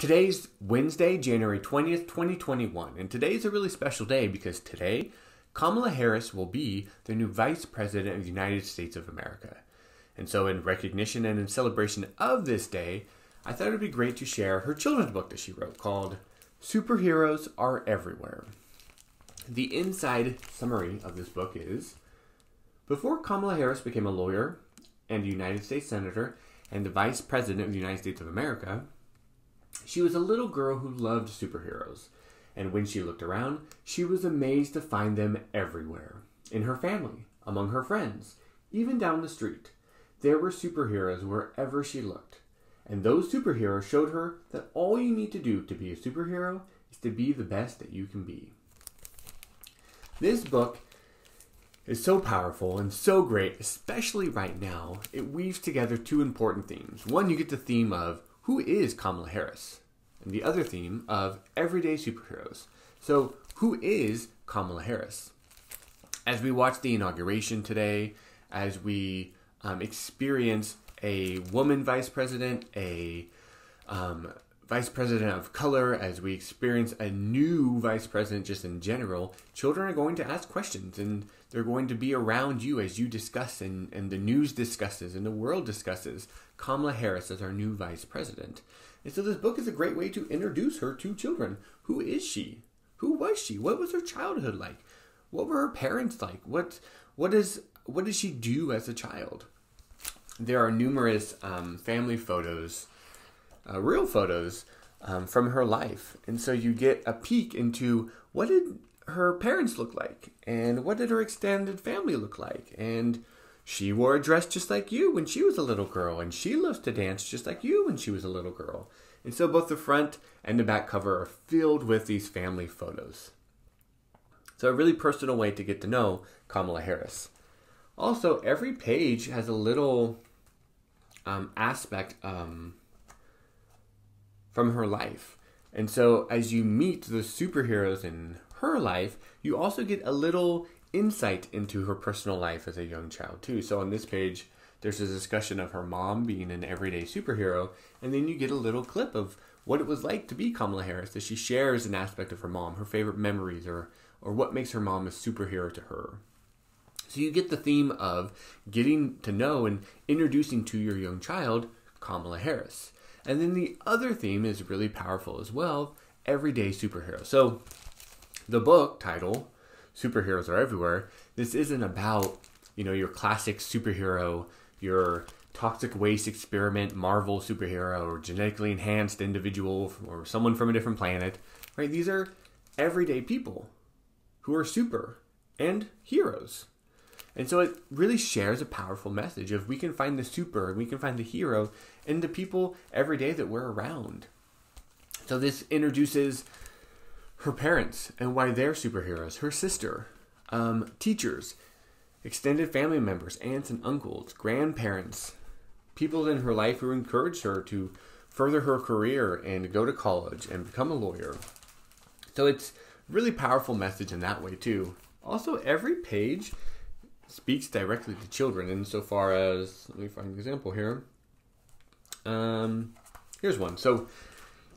Today's Wednesday, January 20th, 2021, and today's a really special day because today Kamala Harris will be the new Vice President of the United States of America. And so, in recognition and in celebration of this day, I thought it would be great to share her children's book that she wrote called Superheroes Are Everywhere. The inside summary of this book is Before Kamala Harris became a lawyer and a United States Senator and the Vice President of the United States of America, she was a little girl who loved superheroes. And when she looked around, she was amazed to find them everywhere in her family, among her friends, even down the street. There were superheroes wherever she looked. And those superheroes showed her that all you need to do to be a superhero is to be the best that you can be. This book is so powerful and so great, especially right now. It weaves together two important themes. One, you get the theme of who is Kamala Harris? And the other theme of everyday superheroes. So, who is Kamala Harris? As we watch the inauguration today, as we um, experience a woman vice president, a um, vice president of color, as we experience a new vice president just in general, children are going to ask questions and they're going to be around you as you discuss and, and the news discusses and the world discusses Kamala Harris as our new vice president. And so this book is a great way to introduce her to children. Who is she? Who was she? What was her childhood like? What were her parents like? What what is what did she do as a child? There are numerous um, family photos uh, real photos um, from her life. And so you get a peek into what did her parents look like and what did her extended family look like. And she wore a dress just like you when she was a little girl, and she loves to dance just like you when she was a little girl. And so both the front and the back cover are filled with these family photos. So, a really personal way to get to know Kamala Harris. Also, every page has a little um, aspect um, from her life. And so, as you meet the superheroes in her life, you also get a little insight into her personal life as a young child, too. So, on this page, there's a discussion of her mom being an everyday superhero, and then you get a little clip of what it was like to be Kamala Harris as she shares an aspect of her mom, her favorite memories, or, or what makes her mom a superhero to her. So, you get the theme of getting to know and introducing to your young child Kamala Harris. And then the other theme is really powerful as well everyday superhero. So, the book title, Superheroes Are Everywhere, this isn't about, you know, your classic superhero, your toxic waste experiment Marvel superhero, or genetically enhanced individual, or someone from a different planet, right? These are everyday people who are super and heroes. And so it really shares a powerful message of we can find the super and we can find the hero in the people every day that we're around. So this introduces her parents and why they're superheroes, her sister, um, teachers, extended family members, aunts and uncles, grandparents, people in her life who encouraged her to further her career and go to college and become a lawyer. So it's really powerful message in that way too. Also, every page speaks directly to children insofar as let me find an example here. Um, here's one. So,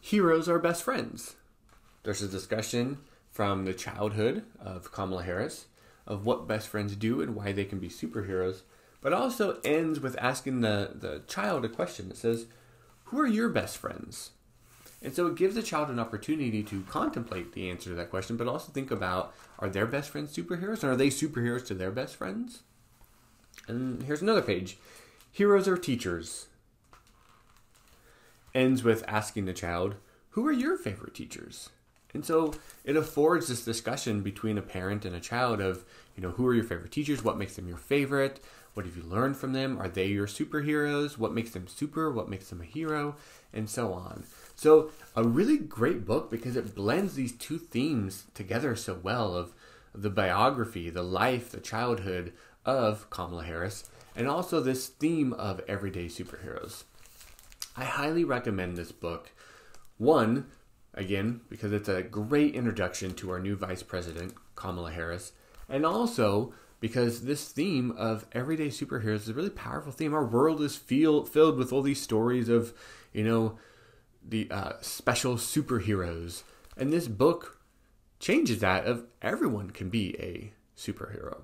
heroes are best friends. There's a discussion from the childhood of Kamala Harris of what best friends do and why they can be superheroes, but also ends with asking the, the child a question that says, Who are your best friends? And so it gives the child an opportunity to contemplate the answer to that question, but also think about are their best friends superheroes and are they superheroes to their best friends? And here's another page Heroes are teachers. Ends with asking the child, Who are your favorite teachers? And so it affords this discussion between a parent and a child of, you know, who are your favorite teachers? What makes them your favorite? What have you learned from them? Are they your superheroes? What makes them super? What makes them a hero? And so on. So, a really great book because it blends these two themes together so well of the biography, the life, the childhood of Kamala Harris, and also this theme of everyday superheroes. I highly recommend this book. One, again, because it's a great introduction to our new Vice President, Kamala Harris, and also because this theme of everyday superheroes is a really powerful theme. Our world is feel, filled with all these stories of, you know, the uh, special superheroes, and this book changes that of everyone can be a superhero.